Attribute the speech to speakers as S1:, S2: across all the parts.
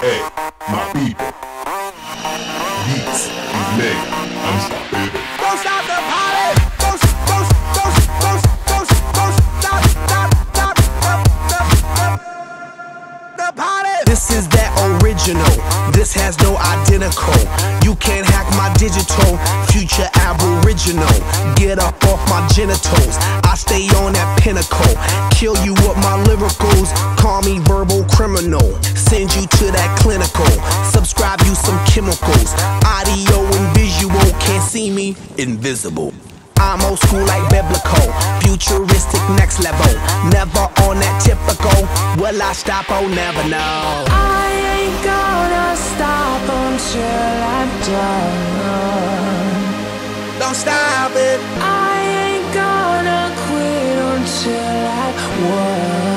S1: Hey, my people. Beats is made.
S2: original. This has no identical. You can't hack my digital, future aboriginal. Get up off my genitals. I stay on that pinnacle. Kill you with my lyricals. Call me verbal criminal. Send you to that clinical. Subscribe you some chemicals. Audio and visual. Can't see me, invisible. I'm old school like biblical, futuristic next level. Never on that typical. Will I stop? Oh, never know.
S3: I ain't gonna stop until I'm done.
S4: Don't stop it.
S3: I ain't gonna quit until I won.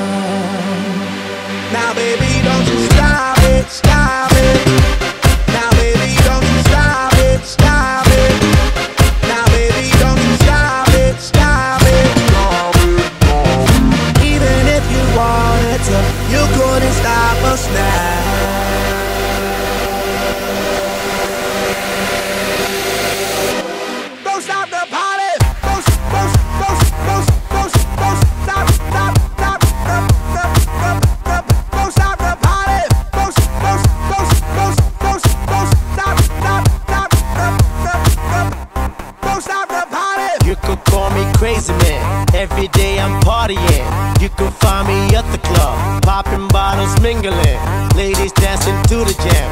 S4: Now, baby, don't you stop it, stop it. You couldn't stop us now.
S5: Call me crazy man. Every day I'm partying. You can find me at the club, popping bottles, mingling. Ladies dancing to the jam.